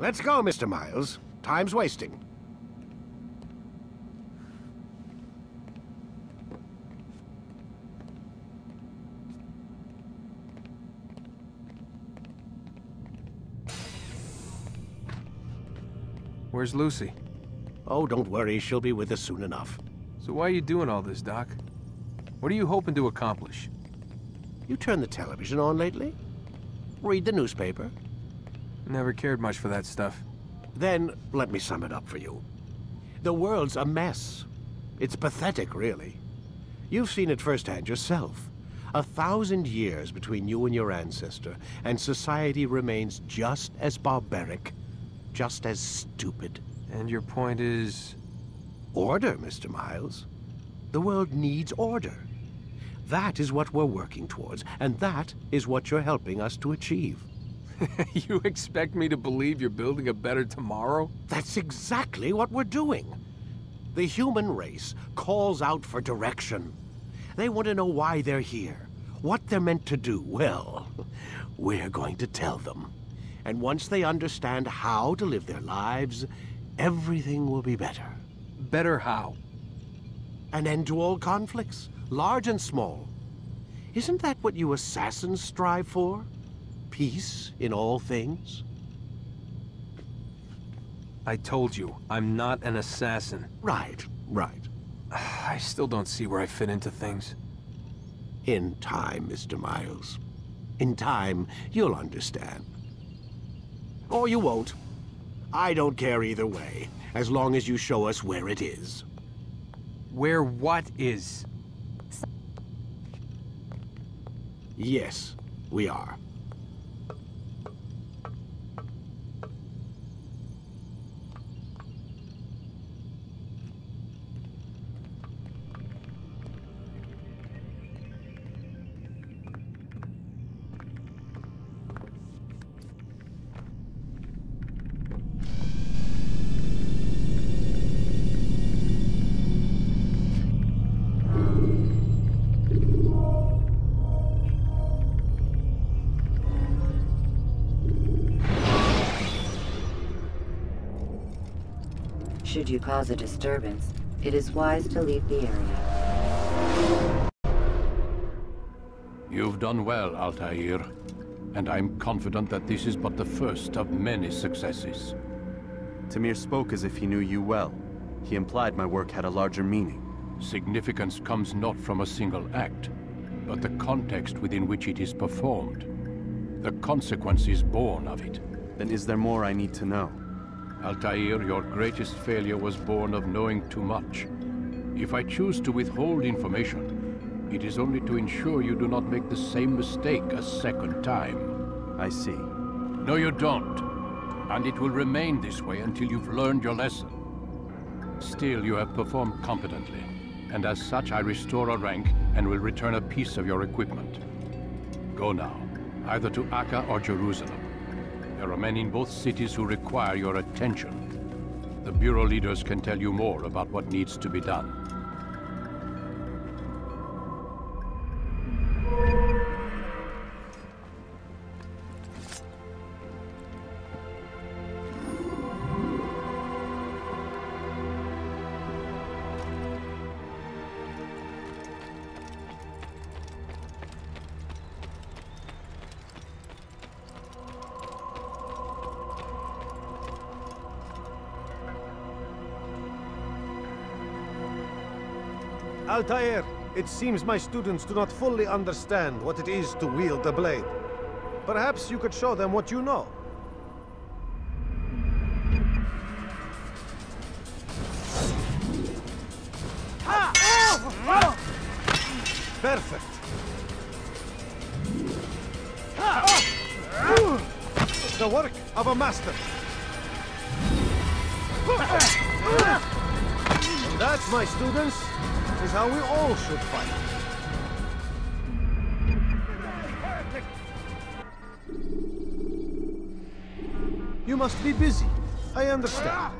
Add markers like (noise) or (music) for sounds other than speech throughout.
Let's go, Mr. Miles. Time's wasting. Where's Lucy? Oh, don't worry. She'll be with us soon enough. So why are you doing all this, Doc? What are you hoping to accomplish? You turn the television on lately? Read the newspaper? Never cared much for that stuff. Then, let me sum it up for you. The world's a mess. It's pathetic, really. You've seen it firsthand yourself. A thousand years between you and your ancestor, and society remains just as barbaric, just as stupid. And your point is... Order, Mr. Miles. The world needs order. That is what we're working towards, and that is what you're helping us to achieve. (laughs) you expect me to believe you're building a better tomorrow? That's exactly what we're doing. The human race calls out for direction. They want to know why they're here, what they're meant to do. Well, (laughs) we're going to tell them. And once they understand how to live their lives, everything will be better. Better how? An end to all conflicts, large and small. Isn't that what you assassins strive for? Peace in all things? I told you, I'm not an assassin. Right, right. (sighs) I still don't see where I fit into things. In time, Mr. Miles. In time, you'll understand. Or you won't. I don't care either way, as long as you show us where it is. Where what is? Yes, we are. You cause a disturbance, it is wise to leave the area. You've done well, Altair. And I'm confident that this is but the first of many successes. Tamir spoke as if he knew you well. He implied my work had a larger meaning. Significance comes not from a single act, but the context within which it is performed. The consequences born of it. Then is there more I need to know? Altair, your greatest failure was born of knowing too much. If I choose to withhold information, it is only to ensure you do not make the same mistake a second time. I see. No, you don't. And it will remain this way until you've learned your lesson. Still, you have performed competently, and as such I restore a rank and will return a piece of your equipment. Go now, either to Acre or Jerusalem. There are men in both cities who require your attention. The Bureau leaders can tell you more about what needs to be done. Altair, it seems my students do not fully understand what it is to wield the blade. Perhaps you could show them what you know. Perfect. The work of a master. That's my students, is how we all should fight. You must be busy. I understand.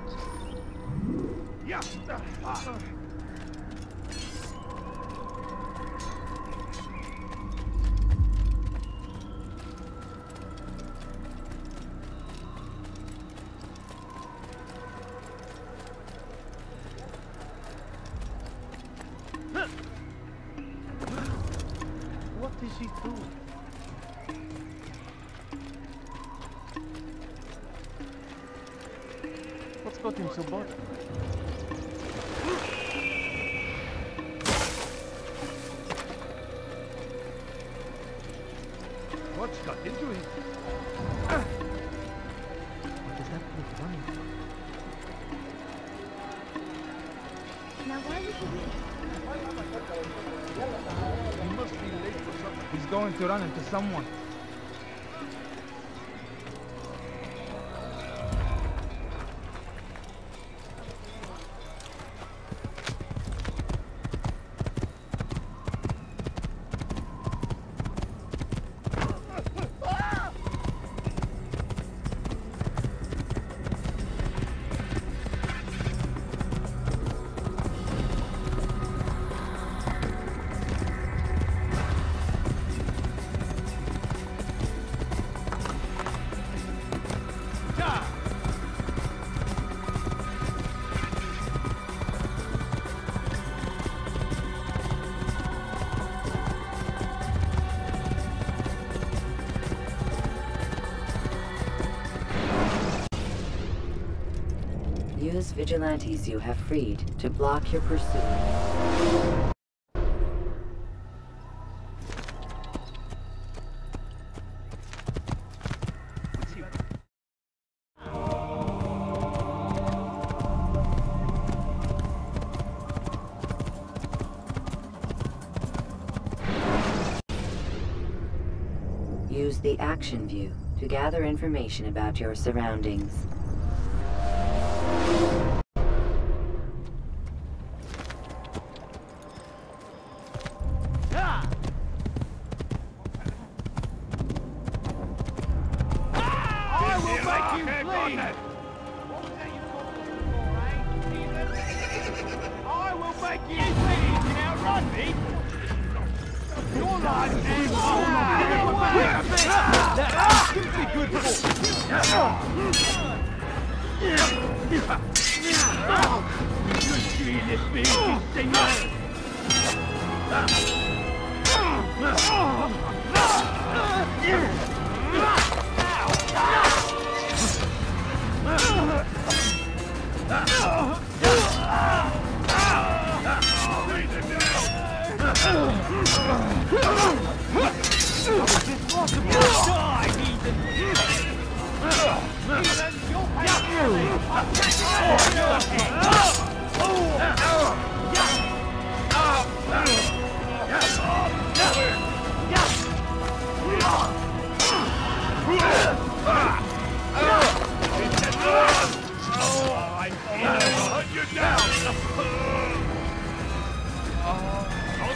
What's got him so bothered? What's got into him? What is that big running? Now why would you He must be late for something. He's going to run into someone. Use vigilantes you have freed to block your pursuer. Use the action view to gather information about your surroundings. Oh,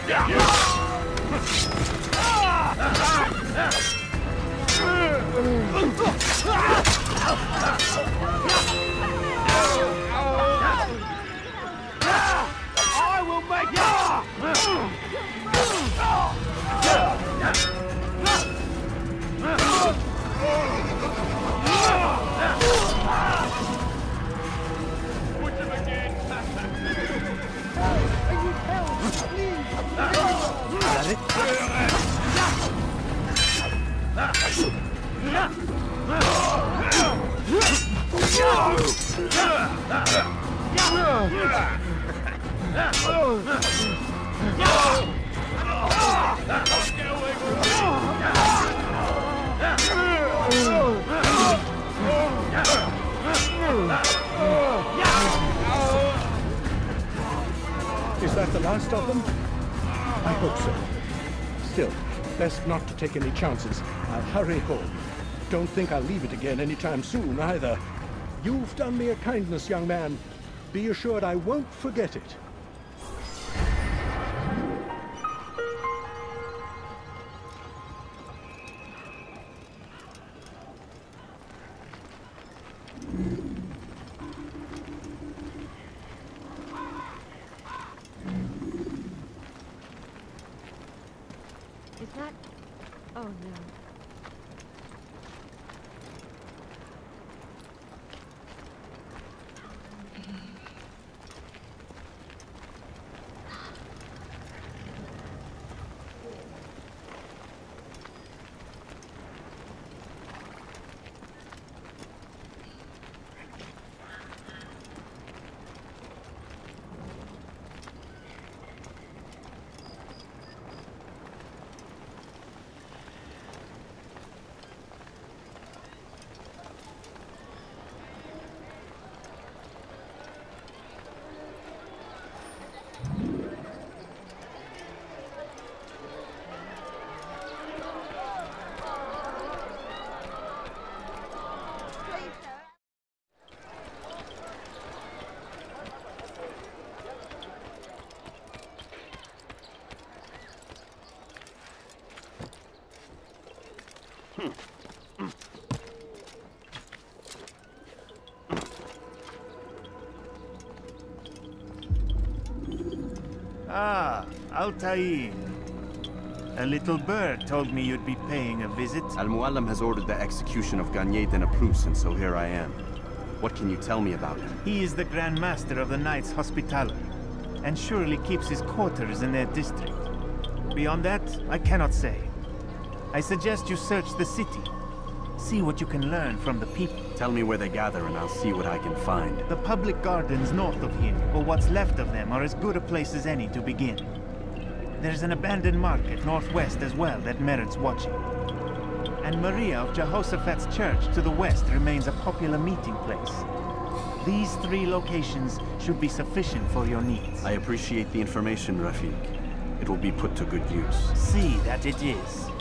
I Is that the last of them? I hope so. Still, best not to take any chances. I'll hurry home. Don't think I'll leave it again anytime soon, either. You've done me a kindness, young man. Be assured I won't forget it. Is that... Oh no. Ah, Altair. A little bird told me you'd be paying a visit. Al-Mualim has ordered the execution of Garnier de Naplouse, and so here I am. What can you tell me about him? He is the Grand Master of the Knights Hospitaller, and surely keeps his quarters in their district. Beyond that, I cannot say. I suggest you search the city. See what you can learn from the people. Tell me where they gather and I'll see what I can find. The public gardens north of here, or what's left of them, are as good a place as any to begin. There's an abandoned market northwest as well that merits watching. And Maria of Jehoshaphat's church to the west remains a popular meeting place. These three locations should be sufficient for your needs. I appreciate the information, Rafiq. It will be put to good use. See that it is.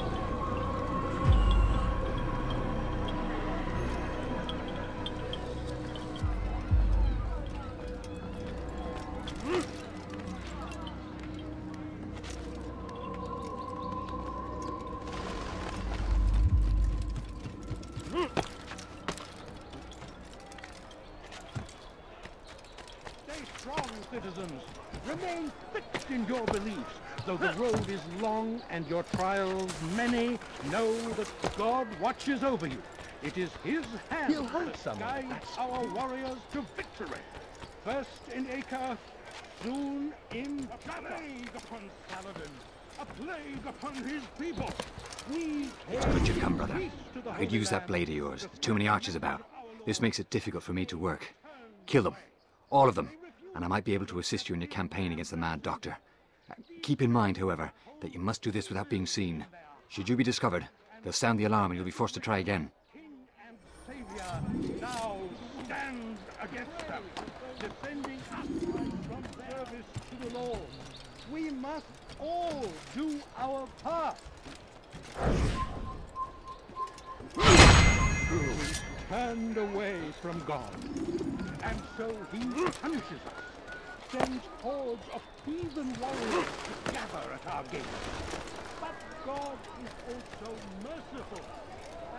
Watches over you. It is His hand He'll hurt that guides that's our warriors to victory. First in Acre, soon in a plague upon Saladin, a plague upon his people. We Good you've come, brother. I could use that blade of yours. There's too many archers about. This makes it difficult for me to work. Kill them. All of them. And I might be able to assist you in your campaign against the Mad Doctor. Uh, Keep in mind, however, that you must do this without being seen. Should you be discovered, they'll sound the alarm and you'll be forced to try again. Savior now stands against them, defending us from service to the Lord. We must all do our part. We away from God, and so He punishes us, hordes of heathen warriors to gather at our gates. But God is also merciful,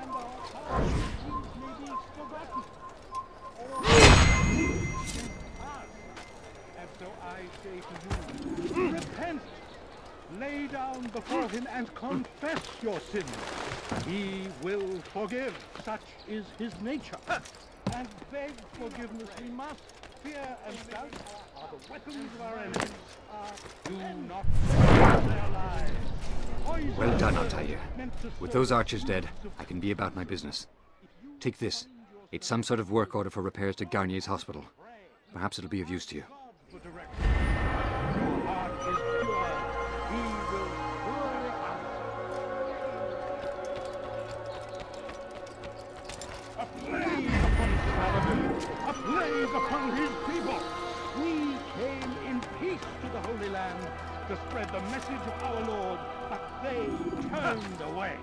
and our deeds may be forgotten. Or in us. And so I say to you, repent, lay down before him and confess your sins. He will forgive, such is his nature. (laughs) And beg forgiveness we must. Fear and doubt the weapons of our enemies. Do not their lives. Poison Well done, Altair. With those archers dead, I can be about my business. Take this. It's some sort of work order for repairs to Garnier's hospital. Perhaps it'll be of use to you. Holy Land to spread the message of our Lord, but they turned away.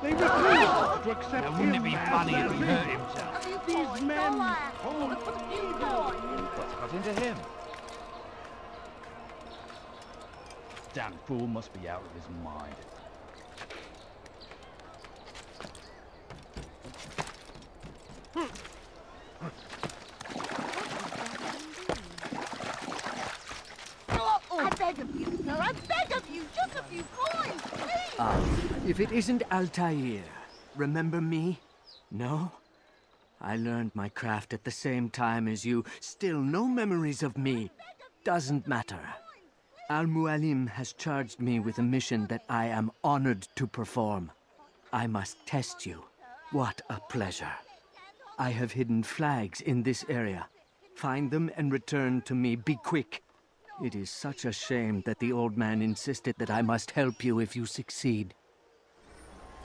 They refused to accept Now, wouldn't it be funny if he savior. hurt himself? These men hold evil in What's got into him? Damn fool must be out of his mind. I beg of you, sir. I beg of you. Just a few coins, please. Ah, if it isn't Altair, remember me? No? I learned my craft at the same time as you. Still no memories of me. Doesn't matter. Al Mualim has charged me with a mission that I am honored to perform. I must test you. What a pleasure. I have hidden flags in this area. Find them and return to me. Be quick. It is such a shame that the old man insisted that I must help you if you succeed.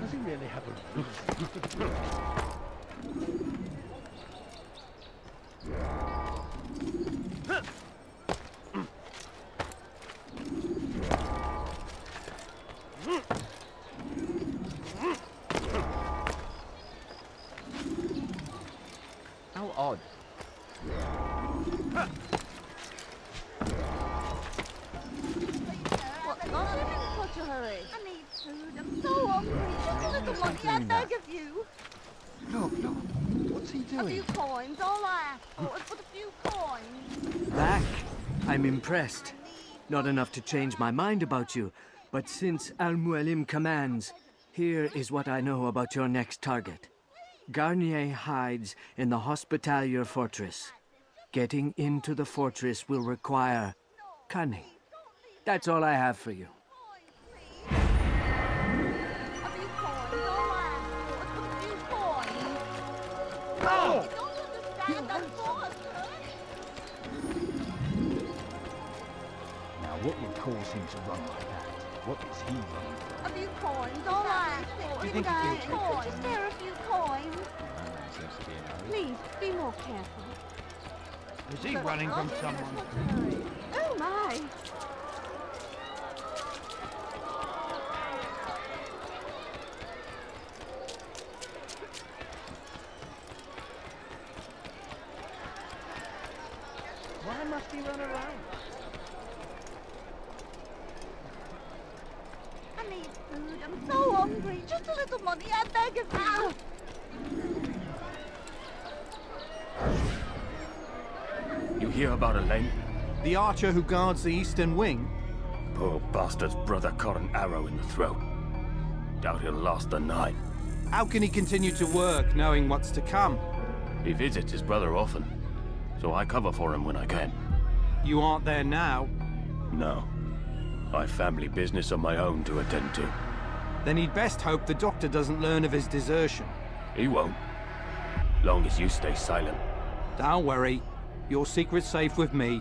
Does he really have a reason? How odd. What's gone in such a hurry? I need food. I'm so hungry. Just a little money, I doing beg that? of you. Look, look. What's he A doing? few coins, all I ask for is but a few coins. Back? I'm impressed. Not enough to change my mind about you, but since Al Mualim commands, here is what I know about your next target. Garnier hides in the Hospitalier Fortress. Getting into the fortress will require cunning. That's all I have for you. What cause him to run like that? What is he running from? A few coins, all I ask for You think a he'll few coins. it? Just spare a few coins. Seems to be in a hurry. Please, be more careful. Is he running from someone? Oh my! Why must he run around? I need food. I'm so hungry. Just a little money, I beg of you. You hear about Elaine? Who guards the eastern wing? Poor bastard's brother caught an arrow in the throat. Doubt he'll last the night. How can he continue to work knowing what's to come? He visits his brother often, so I cover for him when I can. You aren't there now. No. I've family business of my own to attend to. Then he'd best hope the doctor doesn't learn of his desertion. He won't. Long as you stay silent. Don't worry. Your secret's safe with me.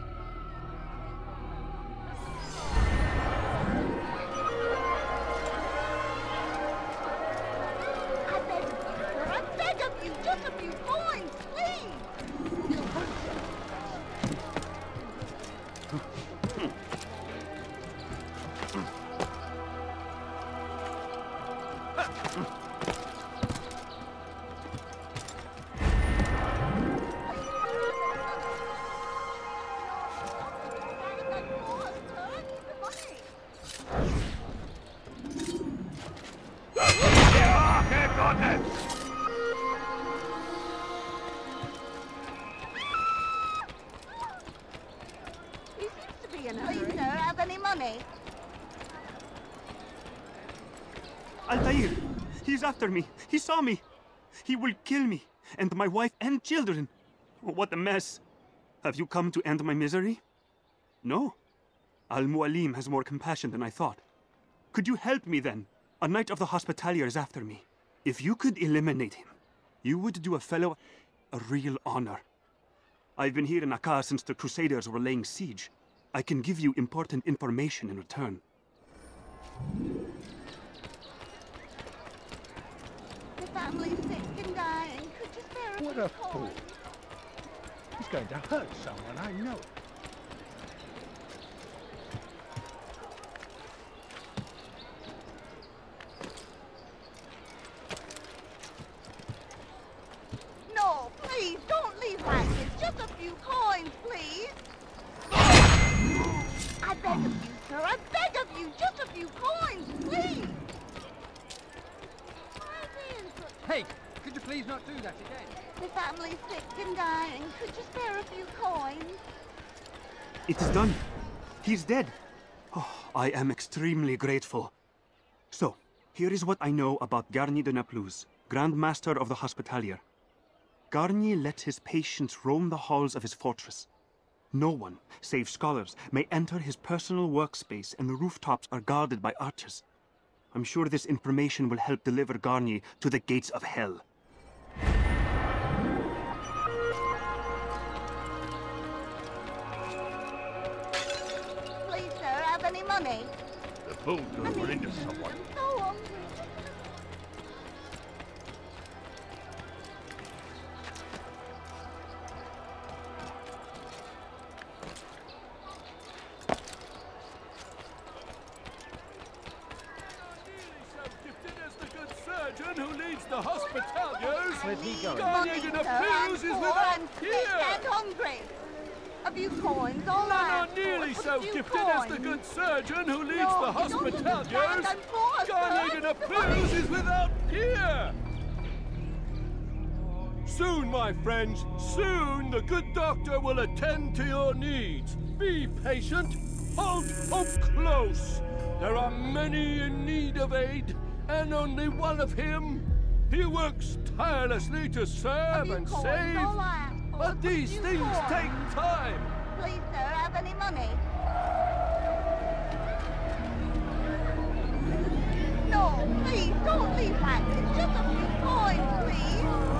He's after me! He saw me! He will kill me, and my wife and children! What a mess! Have you come to end my misery? No. Al Mualim has more compassion than I thought. Could you help me then? A knight of the Hospitalier is after me. If you could eliminate him, you would do a fellow a real honor. I've been here in Acre since the Crusaders were laying siege. I can give you important information in return. Sick and dying. Could you spare a What a fool. He's going to hurt someone, I know it. No, please, don't leave like this. Just a few coins, please. I beg of you, sir. I beg of you. Just a few coins, please. Why is he in such- Hey, could you please not do that again? The family's sick and dying. Could you spare a few coins? It is done. He's dead. Oh, I am extremely grateful. So, here is what I know about Garnier de Naplouse, Grand Master of the Hospitalier. Garnier lets his patients roam the halls of his fortress. No one, save scholars, may enter his personal workspace, and the rooftops are guarded by archers. I'm sure this information will help deliver Garnier to the gates of hell. The fool could run into someone. I'm so hungry. Who leads the Hospitaliers. Where's he going? Money, Money, sir. sir. I'm I'm poor poor and and sick sick and and hungry. A few coins, all I You're not nearly so gifted as the good surgeon who leads No, the you hospitaliers. I'm poor, sir. Garnier de Naplouse is without peer. Soon, my friends, soon the good doctor will attend to your needs. Be patient. Hold hope close. There are many in need of aid, and only one of him. He works tirelessly to serve and coins, save. All I ask for But these things coins. take time. Please, sir, have any money? No, please, don't leave hanging. Just a few coins, please.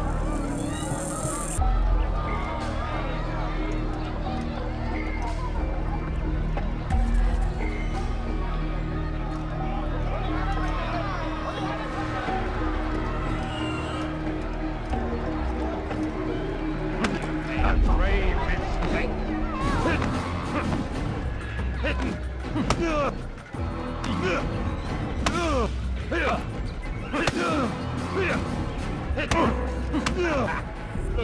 Look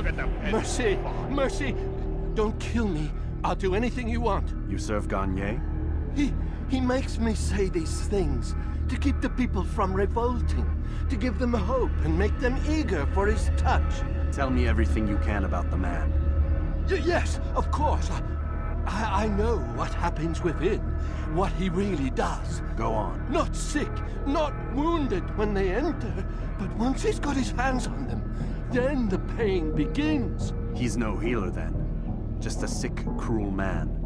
at the Mercy, mercy. Don't kill me. I'll do anything you want. You serve Garnier? He he makes me say these things to keep the people from revolting, to give them hope and make them eager for his touch. Tell me everything you can about the man. Y- yes, of course. I, I, I know what happens within, what he really does. Go on. Not sick, not wounded when they enter, but once he's got his hands on them, then the pain begins. He's no healer then. Just a sick, cruel man.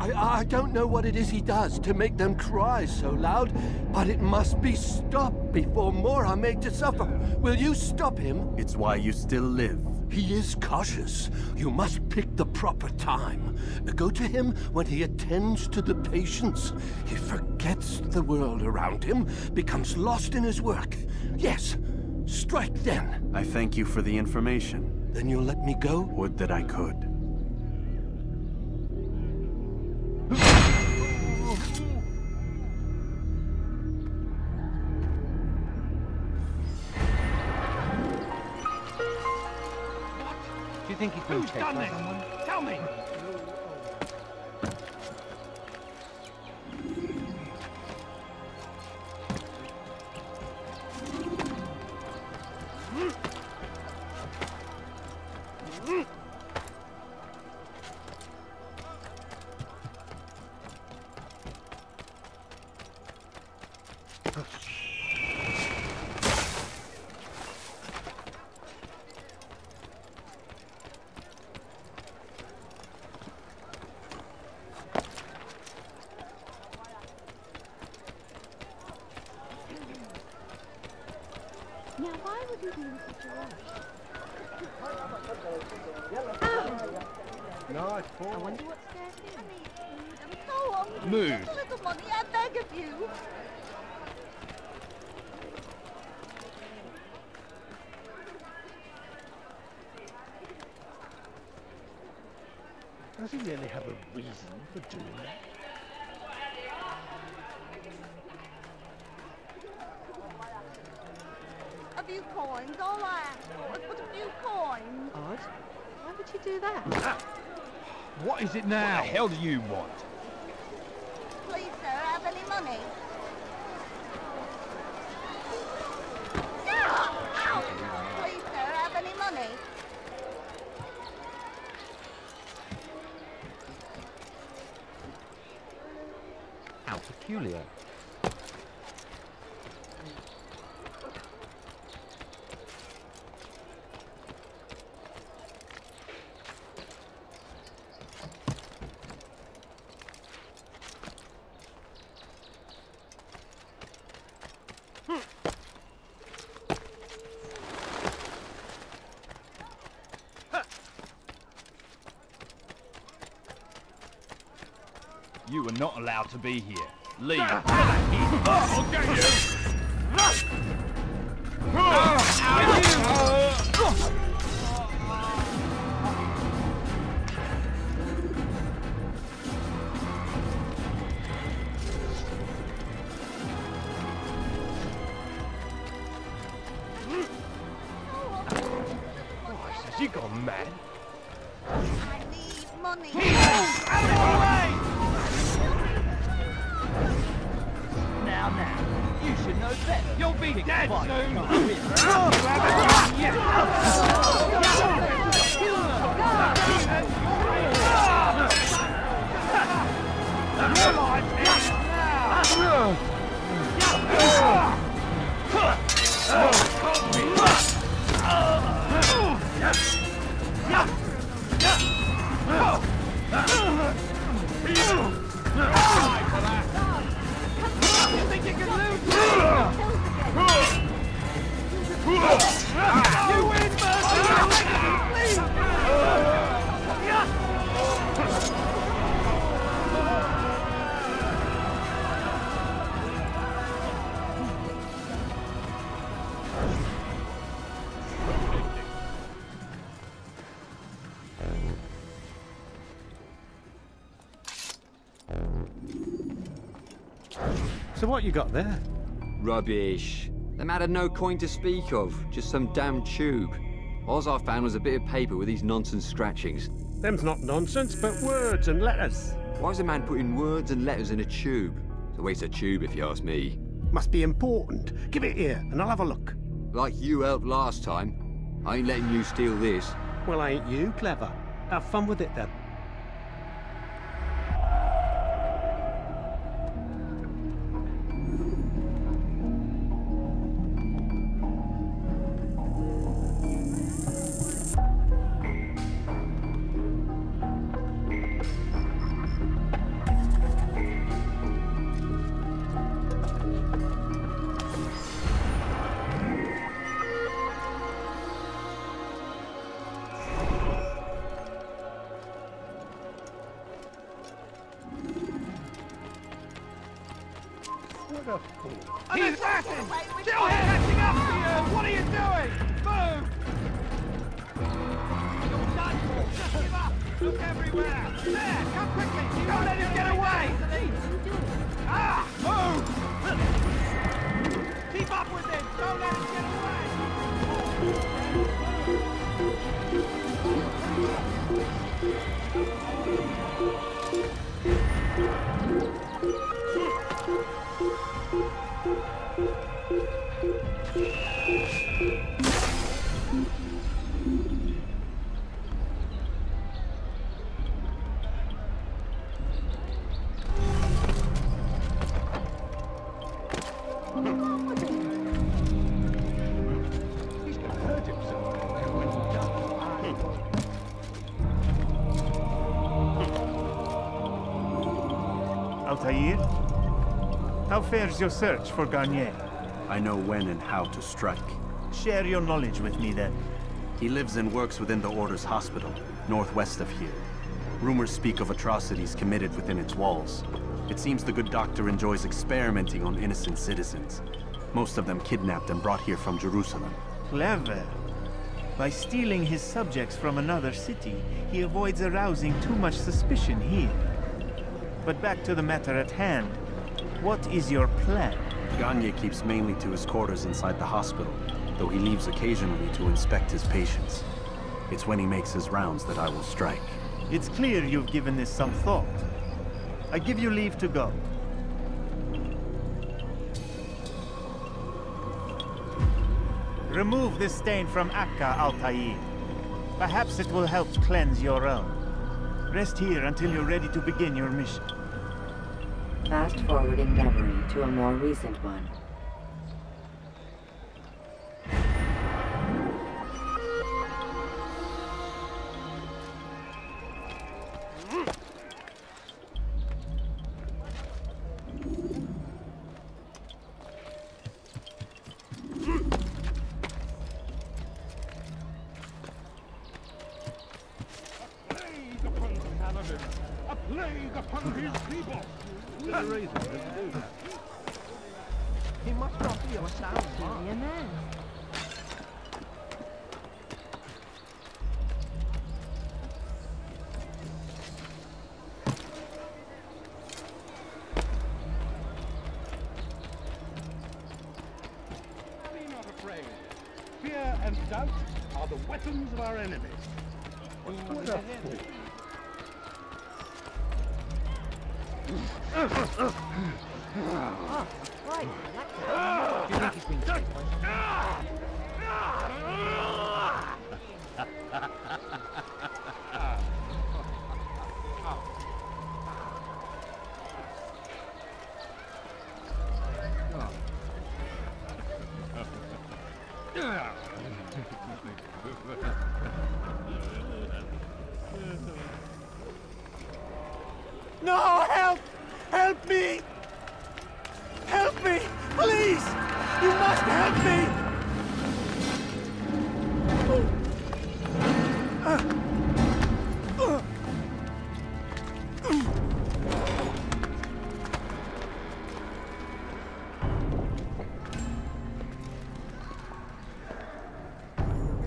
I, I don't know what it is he does to make them cry so loud, but it must be stopped before more are made to suffer. Will you stop him? It's why you still live. He is cautious. You must pick the proper time. Go to him when he attends to the patients. He forgets the world around him, becomes lost in his work. Yes, strike then. I thank you for the information. Then you'll let me go? Would that I could. Think been Who's done this? someone? Tell me! Have any money? Ah! Ow! Please, sir, have any money? How peculiar. You are not allowed to be here. Leave. (laughs) Oh, You'll So what you got there? Rubbish. The man had no coin to speak of, just some damn tube. All I found was a bit of paper with these nonsense scratchings. Them's not nonsense, but words and letters. Why is a man putting words and letters in a tube? It's a waste of tube, if you ask me. Must be important. Give it here, and I'll have a look. Like you helped last time. I ain't letting you steal this. Well, ain't you clever? Have fun with it then. Altair? How fares your search for Garnier? I know when and how to strike. Share your knowledge with me then. He lives and works within the Order's hospital, northwest of here. Rumors speak of atrocities committed within its walls. It seems the good doctor enjoys experimenting on innocent citizens. Most of them kidnapped and brought here from Jerusalem. Clever. By stealing his subjects from another city, he avoids arousing too much suspicion here. But back to the matter at hand. What is your plan? Garnier keeps mainly to his quarters inside the hospital, though he leaves occasionally to inspect his patients. It's when he makes his rounds that I will strike. It's clear you've given this some thought. I give you leave to go. Remove this stain from Acre, Altair. Perhaps it will help cleanse your own. Rest here until you're ready to begin your mission. Fast forwarding memory to a more recent one. No, help! Help me! Help me! Please! You must help me!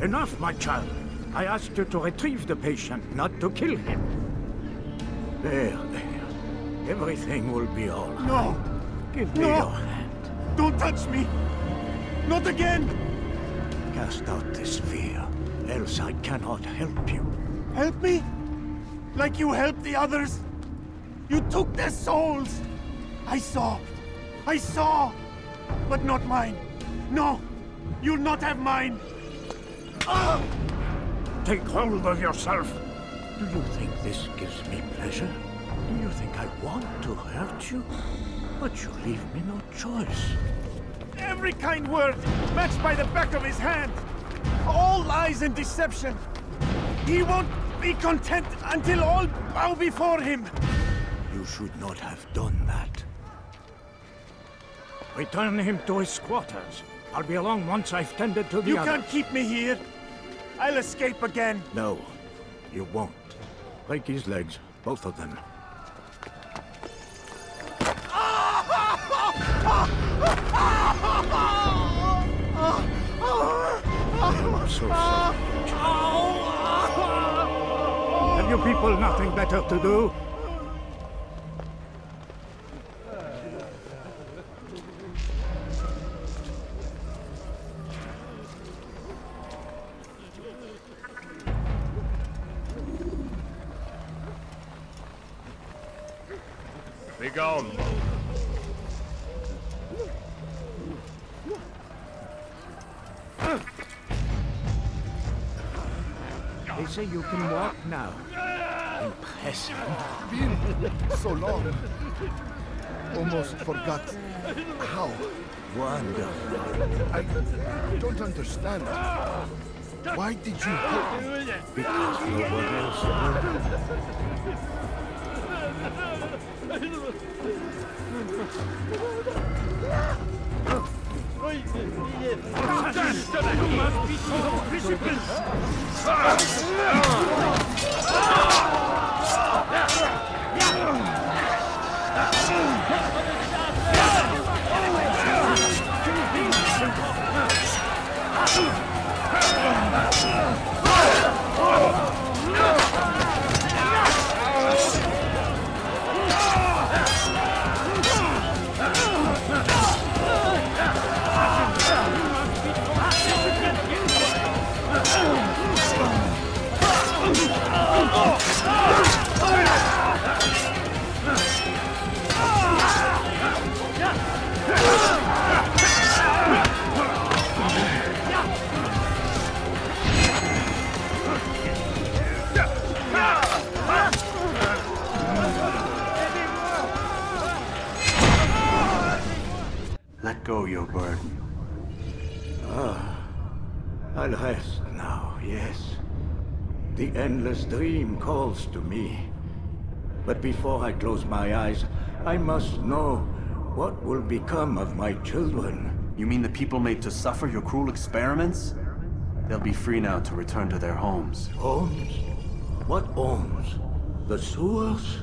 Enough, my child. I asked you to retrieve the patient, not to kill him. There. Everything will be all right. No! Give me No! your hand. Don't touch me! Not again! Cast out this fear, else I cannot help you. Help me? Like you helped the others? You took their souls! I saw! I saw! But not mine! No! You'll not have mine! Ah! Take hold of yourself. Do you think this gives me pleasure? Do think I want to hurt you? But you leave me no choice. Every kind word matched by the back of his hand! All lies and deception! He won't be content until all bow before him! You should not have done that. Return him to his quarters. I'll be along once I've tended to the You others. can't keep me here! I'll escape again! No, you won't. Break his legs, both of them. So. Have you people nothing better to do? You can walk now. Impressive. Been so long. Almost forgot how. Wonderful. I don't understand. Why did you help me? Because no one else would. Let go your burden. Ah, I'll rest now, yes. The endless dream calls to me. But before I close my eyes, I must know what will become of my children. You mean the people made to suffer your cruel experiments? They'll be free now to return to their homes. Homes? What homes? The sewers?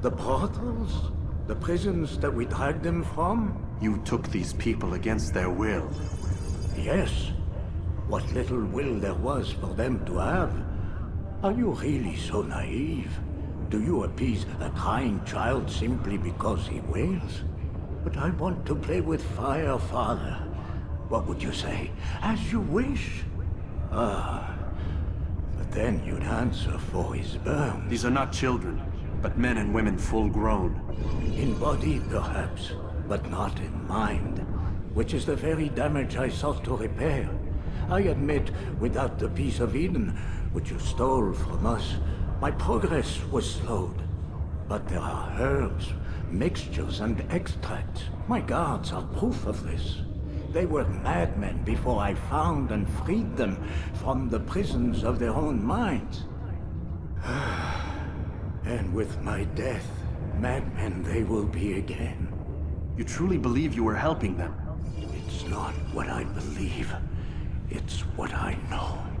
The brothels? The prisons that we dragged them from? You took these people against their will. Yes. What little will there was for them to have. Are you really so naive? Do you appease a crying child simply because he wails? But I want to play with fire, father. What would you say? As you wish. Ah, but then you'd answer for his burns. These are not children, but men and women full grown. In body, perhaps, but not in mind, which is the very damage I sought to repair. I admit, without the piece of Eden, which you stole from us, my progress was slowed. But there are herbs, mixtures, and extracts. My guards are proof of this. They were madmen before I found and freed them from the prisons of their own minds. (sighs) and with my death, madmen they will be again. You truly believe you were helping them? It's not what I believe. It's what I know.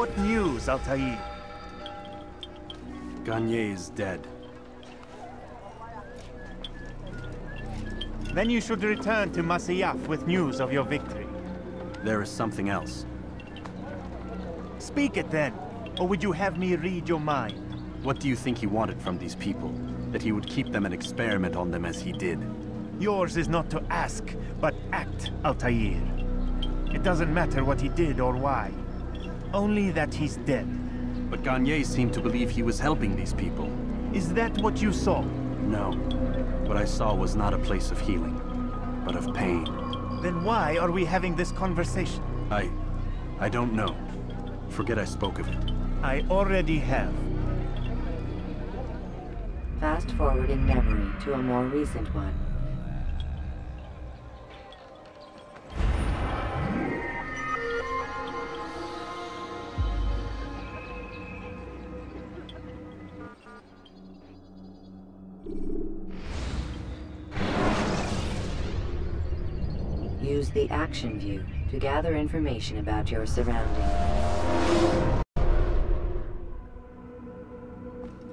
What news, Altair? Garnier is dead. Then you should return to Masyaf with news of your victory. There is something else. Speak it then, or would you have me read your mind? What do you think he wanted from these people? That he would keep them and experiment on them as he did? Yours is not to ask, but act, Altair. It doesn't matter what he did or why. Only that he's dead. But Garnier seemed to believe he was helping these people. Is that what you saw? No. What I saw was not a place of healing, but of pain. Then why are we having this conversation? I... I don't know. Forget I spoke of it. I already have. Fast forward in memory to a more recent one. Use view to gather information about your surroundings.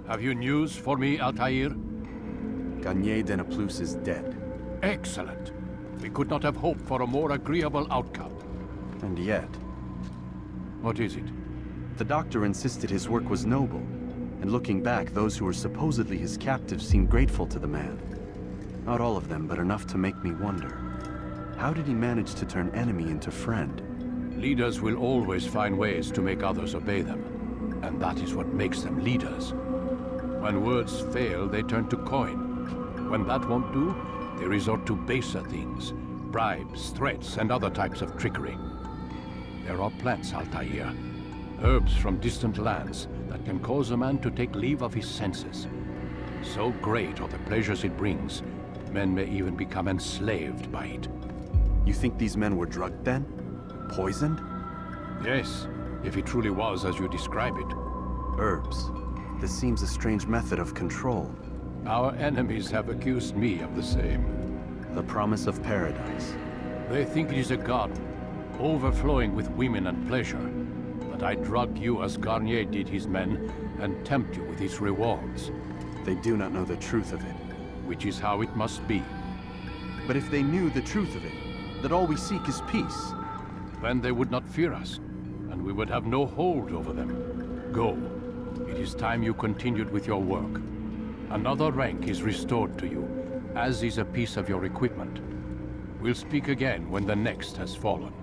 Have you news for me, Altair? Garnier de Naplouse is dead. Excellent. We could not have hoped for a more agreeable outcome. And yet... What is it? The doctor insisted his work was noble. And looking back, those who were supposedly his captives seemed grateful to the man. Not all of them, but enough to make me wonder. How did he manage to turn enemy into friend? Leaders will always find ways to make others obey them. And that is what makes them leaders. When words fail, they turn to coin. When that won't do, they resort to baser things. Bribes, threats, and other types of trickery. There are plants, Altair. Herbs from distant lands that can cause a man to take leave of his senses. So great are the pleasures it brings, men may even become enslaved by it. You think these men were drugged then? Poisoned? Yes, if it truly was as you describe it. Herbs. This seems a strange method of control. Our enemies have accused me of the same. The promise of paradise. They think it is a garden, overflowing with women and pleasure. But I drug you as Garnier did his men, and tempt you with his rewards. They do not know the truth of it. Which is how it must be. But if they knew the truth of it, that all we seek is peace. Then they would not fear us, and we would have no hold over them. Go. It is time you continued with your work. Another rank is restored to you, as is a piece of your equipment. We'll speak again when the next has fallen.